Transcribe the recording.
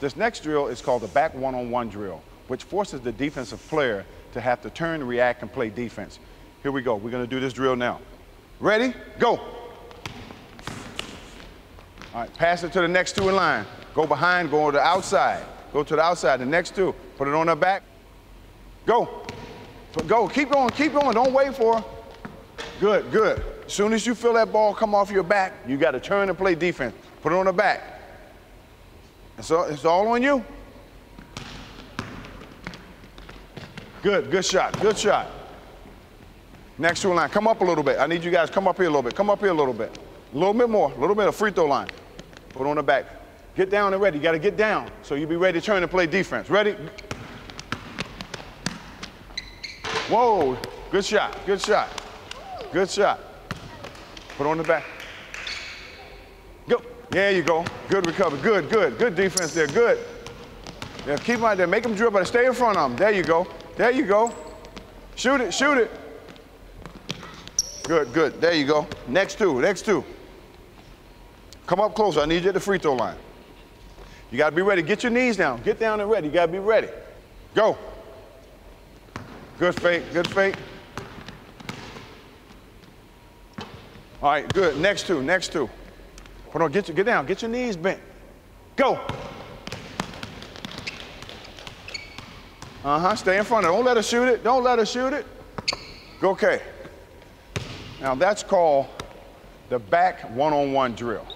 This next drill is called the back one-on-one drill, which forces the defensive player to have to turn, react, and play defense. Here we go. We're going to do this drill now. Ready? Go. All right, pass it to the next two in line. Go behind, go to the outside. Go to the outside, the next two. Put it on their back. Go. Go. Keep going, keep going. Don't wait for her. Good, good. As soon as you feel that ball come off your back, you got to turn and play defense. Put it on the back. It's all, it's all on you. Good, good shot, good shot. Next to line, come up a little bit. I need you guys come up here a little bit. Come up here a little bit. A little bit more, a little bit of free throw line. Put on the back. Get down and ready. You got to get down so you be ready to turn and play defense. Ready? Whoa, good shot, good shot, good shot. Put on the back. Go. There you go. Good recovery. Good, good, good defense there. Good. Yeah, keep them out there. Make them drill, but stay in front of them. There you go. There you go. Shoot it, shoot it. Good, good. There you go. Next two, next two. Come up closer. I need you at the free throw line. You got to be ready. Get your knees down. Get down and ready. You got to be ready. Go. Good fake, good fake. All right, good. Next two, next two. Hold on, get, your, get down. Get your knees bent. Go. Uh-huh, stay in front of it. Don't let her shoot it. Don't let her shoot it. Go okay. Now that's called the back one-on-one drill.